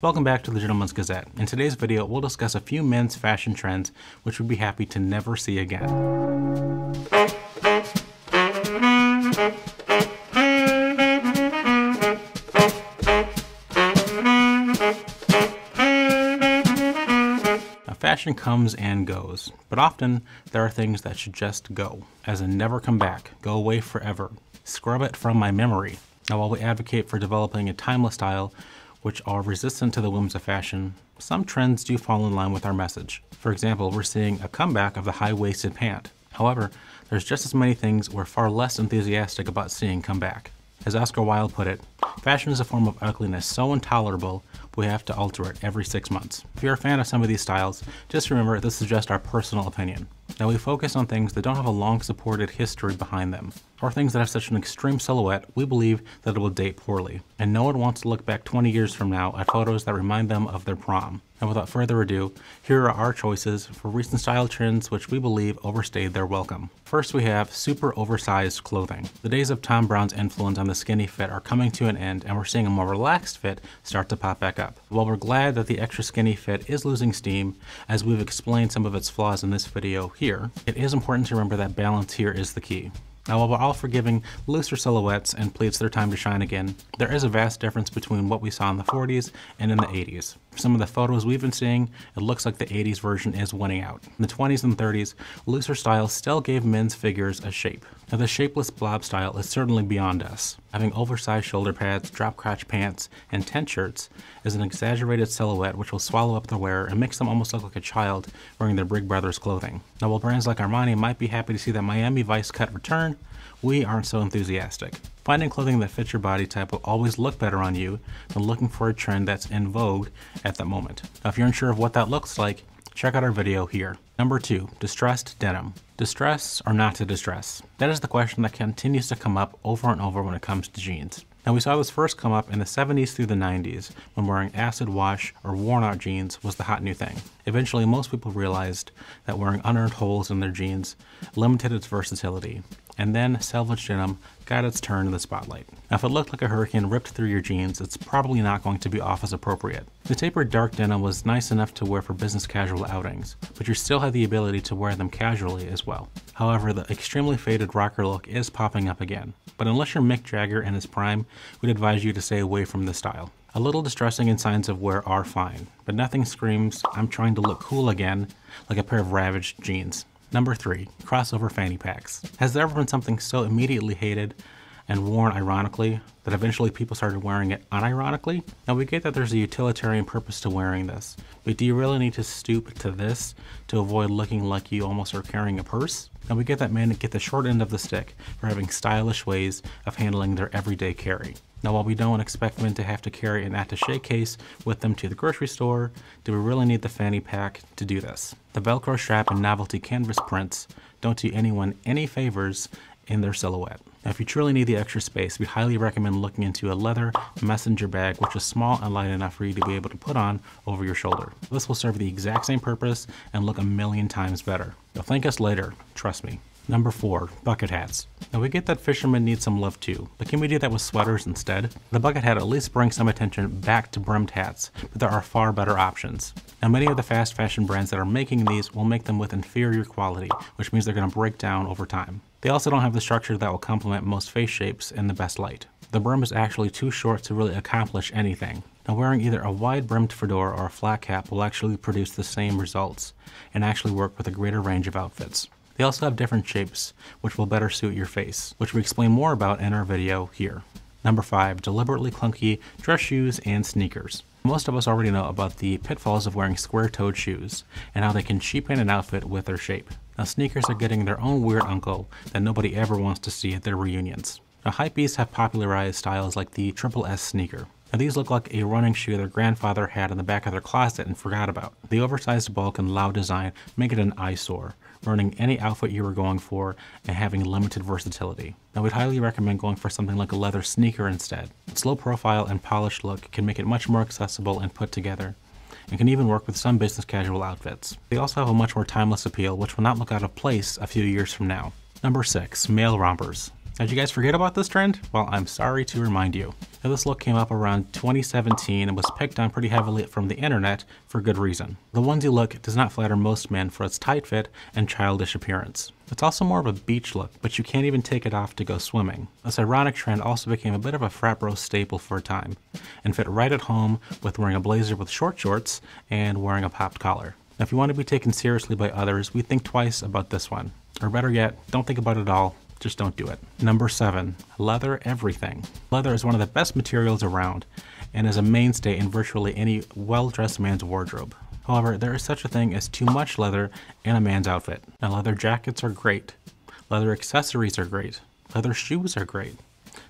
Welcome back to the Gentleman's Gazette. In today's video, we'll discuss a few men's fashion trends which we'd be happy to never see again. Now, fashion comes and goes, but often there are things that should just go, as in never come back, go away forever, scrub it from my memory. Now, while we advocate for developing a timeless style, which are resistant to the whims of fashion, some trends do fall in line with our message. For example, we're seeing a comeback of the high-waisted pant. However, there's just as many things we're far less enthusiastic about seeing come back. As Oscar Wilde put it, fashion is a form of ugliness so intolerable we have to alter it every six months. If you're a fan of some of these styles, just remember this is just our personal opinion. Now we focus on things that don't have a long supported history behind them, or things that have such an extreme silhouette we believe that it will date poorly. And no one wants to look back 20 years from now at photos that remind them of their prom. And without further ado, here are our choices for recent style trends which we believe overstayed their welcome. First we have super oversized clothing. The days of Thom Browne's influence on the skinny fit are coming to an end and we're seeing a more relaxed fit start to pop back up. While we're glad that the extra skinny fit is losing steam, as we've explained some of its flaws in this video here, it is important to remember that balance here is the key. Now, while we're all forgiving looser silhouettes and pleats their time to shine again, there is a vast difference between what we saw in the 40s and in the 80s. Some of the photos we've been seeing, it looks like the 80s version is winning out. In the 20s and 30s, looser styles still gave men's figures a shape. Now, the shapeless blob style is certainly beyond us. Having oversized shoulder pads, drop crotch pants, and tent shirts is an exaggerated silhouette which will swallow up the wearer and makes them almost look like a child wearing their Big Brothers clothing. Now, while brands like Armani might be happy to see that Miami Vice cut return, we aren't so enthusiastic. Finding clothing that fits your body type will always look better on you than looking for a trend that's in vogue at the moment. Now, if you're unsure of what that looks like, check out our video here. Number two, distressed denim. Distress or not to distress? That is the question that continues to come up over and over when it comes to jeans. Now we saw this first come up in the 70s through the 90s when wearing acid wash or worn out jeans was the hot new thing. Eventually most people realized that wearing unearned holes in their jeans limited its versatility and then selvage denim got its turn in the spotlight. Now if it looked like a hurricane ripped through your jeans, it's probably not going to be office appropriate. The tapered dark denim was nice enough to wear for business casual outings, but you still had the ability to wear them casually as well. However, the extremely faded rocker look is popping up again, but unless you're Mick Jagger in his prime, we'd advise you to stay away from this style. A little distressing and signs of wear are fine, but nothing screams, I'm trying to look cool again, like a pair of ravaged jeans. Number three, crossover fanny packs. Has there ever been something so immediately hated and worn ironically that eventually people started wearing it unironically? Now we get that there's a utilitarian purpose to wearing this, but do you really need to stoop to this to avoid looking like you almost are carrying a purse? Now we get that men get the short end of the stick for having stylish ways of handling their everyday carry. Now while we don't expect men to have to carry an attache case with them to the grocery store, do we really need the fanny pack to do this? The Velcro strap and novelty canvas prints don't do anyone any favors in their silhouette. Now if you truly need the extra space, we highly recommend looking into a leather messenger bag which is small and light enough for you to be able to put on over your shoulder. This will serve the exact same purpose and look a million times better. You'll thank us later, trust me. Number 4. Bucket hats. Now we get that fishermen need some love too, but can we do that with sweaters instead? The bucket hat at least brings some attention back to brimmed hats, but there are far better options. Now many of the fast fashion brands that are making these will make them with inferior quality, which means they're going to break down over time. They also don't have the structure that will complement most face shapes in the best light. The brim is actually too short to really accomplish anything. Now wearing either a wide brimmed fedora or a flat cap will actually produce the same results and actually work with a greater range of outfits. They also have different shapes, which will better suit your face, which we explain more about in our video here. Number 5. Deliberately clunky dress shoes and sneakers. Most of us already know about the pitfalls of wearing square-toed shoes, and how they can cheapen an outfit with their shape. Now sneakers are getting their own weird uncle that nobody ever wants to see at their reunions. Now hypebeasts have popularized styles like the Triple S sneaker. Now these look like a running shoe their grandfather had in the back of their closet and forgot about. The oversized bulk and loud design make it an eyesore, ruining any outfit you were going for and having limited versatility. Now we'd highly recommend going for something like a leather sneaker instead. Its low profile and polished look can make it much more accessible and put together and can even work with some business casual outfits. They also have a much more timeless appeal which will not look out of place a few years from now. Number 6. Male Rompers Did you guys forget about this trend? Well, I'm sorry to remind you. Now, this look came up around 2017 and was picked on pretty heavily from the internet for good reason. The onesie look does not flatter most men for its tight fit and childish appearance. It's also more of a beach look, but you can't even take it off to go swimming. This ironic trend also became a bit of a frat bro staple for a time, and fit right at home with wearing a blazer with short shorts and wearing a popped collar. Now, if you want to be taken seriously by others, we think twice about this one. Or better yet, don't think about it at all, just don't do it. Number seven, leather everything. Leather is one of the best materials around and is a mainstay in virtually any well-dressed man's wardrobe. However, there is such a thing as too much leather in a man's outfit. Now, leather jackets are great. Leather accessories are great. Leather shoes are great.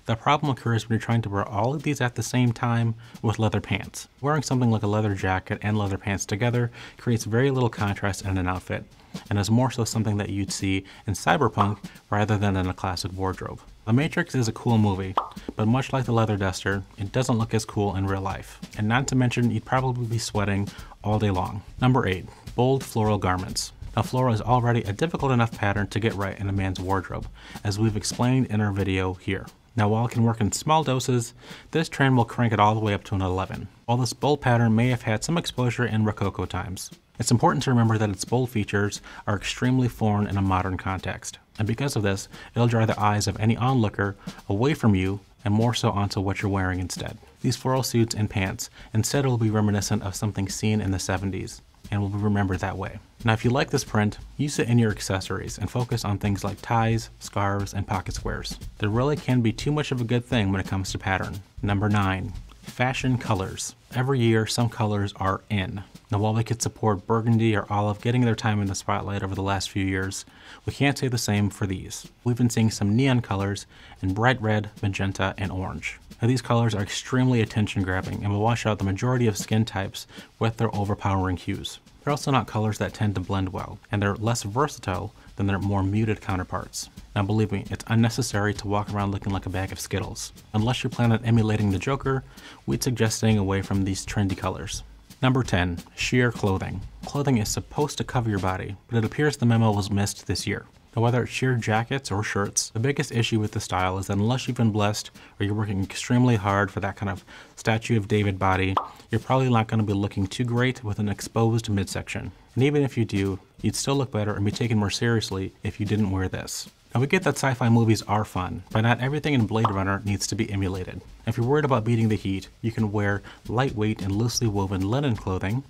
The problem occurs when you're trying to wear all of these at the same time with leather pants. Wearing something like a leather jacket and leather pants together creates very little contrast in an outfit, and is more so something that you'd see in cyberpunk rather than in a classic wardrobe. The Matrix is a cool movie, but much like the leather duster, it doesn't look as cool in real life. And not to mention, you'd probably be sweating all day long. Number 8. Bold floral garments. Now floral is already a difficult enough pattern to get right in a man's wardrobe, as we've explained in our video here. Now while it can work in small doses, this trend will crank it all the way up to an 11. While this bold pattern may have had some exposure in Rococo times. It's important to remember that its bold features are extremely foreign in a modern context, and because of this, it'll draw the eyes of any onlooker away from you and more so onto what you're wearing instead. These floral suits and pants instead will be reminiscent of something seen in the 70s and will be remembered that way. Now if you like this print, use it in your accessories and focus on things like ties, scarves, and pocket squares. There really can be too much of a good thing when it comes to pattern. Number 9. Fashion colors. Every year, some colors are in. Now, while we could support burgundy or olive getting their time in the spotlight over the last few years, we can't say the same for these. We've been seeing some neon colors in bright red, magenta, and orange. Now, these colors are extremely attention grabbing and will wash out the majority of skin types with their overpowering hues. They're also not colors that tend to blend well, and they're less versatile than their more muted counterparts. Now believe me, it's unnecessary to walk around looking like a bag of Skittles. Unless you plan on emulating the Joker, we'd suggest staying away from these trendy colors. Number 10. Sheer clothing. Clothing is supposed to cover your body, but it appears the memo was missed this year. Now whether it's sheer jackets or shirts, the biggest issue with the style is that unless you've been blessed or you're working extremely hard for that kind of statue of David body, you're probably not going to be looking too great with an exposed midsection. And even if you do, you'd still look better and be taken more seriously if you didn't wear this. Now we get that sci-fi movies are fun, but not everything in Blade Runner needs to be emulated. If you're worried about beating the heat, you can wear lightweight and loosely woven linen clothing,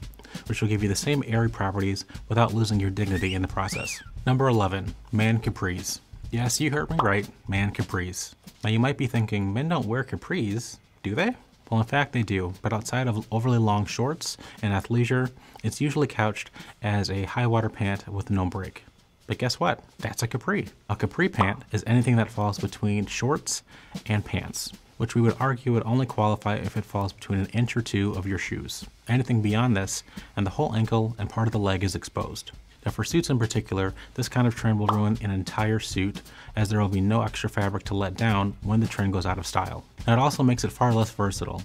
which will give you the same airy properties without losing your dignity in the process. Number 11, man capris. Yes, you heard me right, man capris. Now you might be thinking, men don't wear capris, do they? Well, in fact, they do, but outside of overly long shorts and athleisure, it's usually couched as a high water pant with no break. But guess what? That's a capri. A capri pant is anything that falls between shorts and pants, which we would argue would only qualify if it falls between an inch or two of your shoes. Anything beyond this, and the whole ankle and part of the leg is exposed. Now for suits in particular, this kind of trend will ruin an entire suit as there will be no extra fabric to let down when the trend goes out of style. Now it also makes it far less versatile.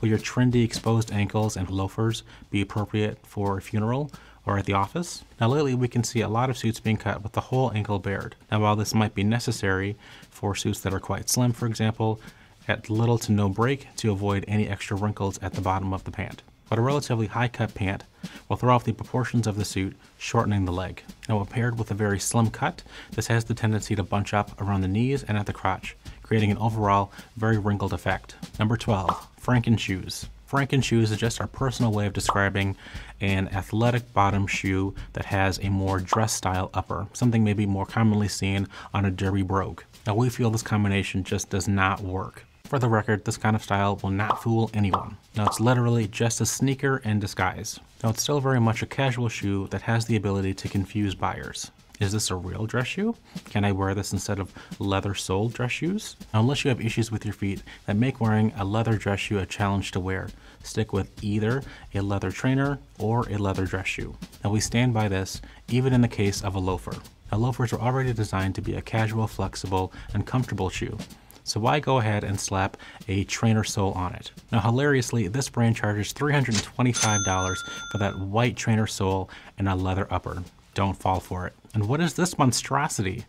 Will your trendy exposed ankles and loafers be appropriate for a funeral or at the office? Now lately we can see a lot of suits being cut with the whole ankle bared. Now while this might be necessary for suits that are quite slim for example, at little to no break to avoid any extra wrinkles at the bottom of the pant but a relatively high cut pant will throw off the proportions of the suit, shortening the leg. Now when paired with a very slim cut, this has the tendency to bunch up around the knees and at the crotch, creating an overall very wrinkled effect. Number 12, Franken shoes. Franken shoes is just our personal way of describing an athletic bottom shoe that has a more dress style upper, something maybe more commonly seen on a derby brogue. Now we feel this combination just does not work. For the record, this kind of style will not fool anyone. Now it's literally just a sneaker in disguise. Now it's still very much a casual shoe that has the ability to confuse buyers. Is this a real dress shoe? Can I wear this instead of leather soled dress shoes? Now, unless you have issues with your feet that make wearing a leather dress shoe a challenge to wear, stick with either a leather trainer or a leather dress shoe. Now we stand by this even in the case of a loafer. Now loafers are already designed to be a casual, flexible, and comfortable shoe so why go ahead and slap a trainer sole on it? Now hilariously, this brand charges $325 for that white trainer sole and a leather upper. Don't fall for it. And what is this monstrosity?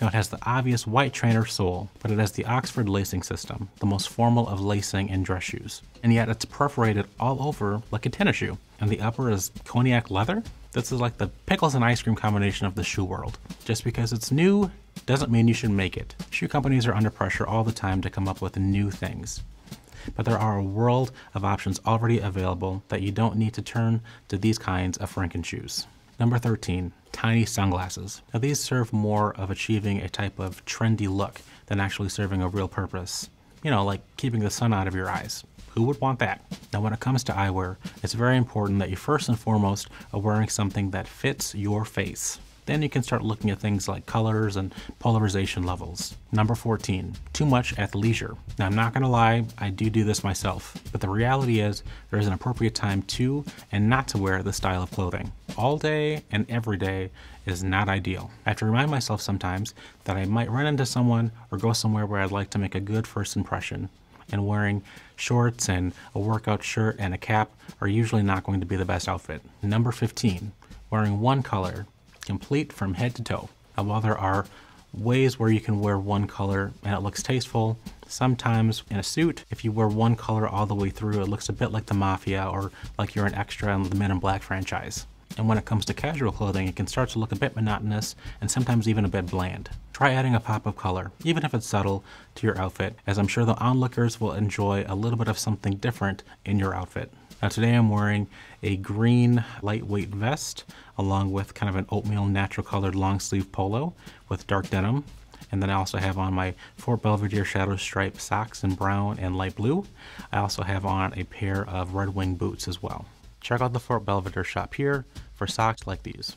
Now it has the obvious white trainer sole, but it has the Oxford lacing system, the most formal of lacing in dress shoes. And yet it's perforated all over like a tennis shoe. And the upper is cognac leather? This is like the pickles and ice cream combination of the shoe world. Just because it's new doesn't mean you should make it. Shoe companies are under pressure all the time to come up with new things. But there are a world of options already available that you don't need to turn to these kinds of Franken shoes. Number 13, tiny sunglasses. Now these serve more of achieving a type of trendy look than actually serving a real purpose. You know, like keeping the sun out of your eyes. Who would want that? Now when it comes to eyewear, it's very important that you first and foremost are wearing something that fits your face. Then you can start looking at things like colors and polarization levels. Number 14, too much athleisure. Now I'm not gonna lie, I do do this myself, but the reality is there is an appropriate time to and not to wear this style of clothing. All day and every day is not ideal. I have to remind myself sometimes that I might run into someone or go somewhere where I'd like to make a good first impression and wearing shorts and a workout shirt and a cap are usually not going to be the best outfit. Number 15, wearing one color complete from head to toe. And while there are ways where you can wear one color and it looks tasteful, sometimes in a suit, if you wear one color all the way through, it looks a bit like the Mafia or like you're an extra in the Men in Black franchise. And when it comes to casual clothing, it can start to look a bit monotonous and sometimes even a bit bland. Try adding a pop of color, even if it's subtle, to your outfit, as I'm sure the onlookers will enjoy a little bit of something different in your outfit. Now today I'm wearing a green lightweight vest along with kind of an oatmeal natural colored long sleeve polo with dark denim. And then I also have on my Fort Belvedere Shadow Stripe socks in brown and light blue. I also have on a pair of Red Wing boots as well. Check out the Fort Belvedere shop here for socks like these.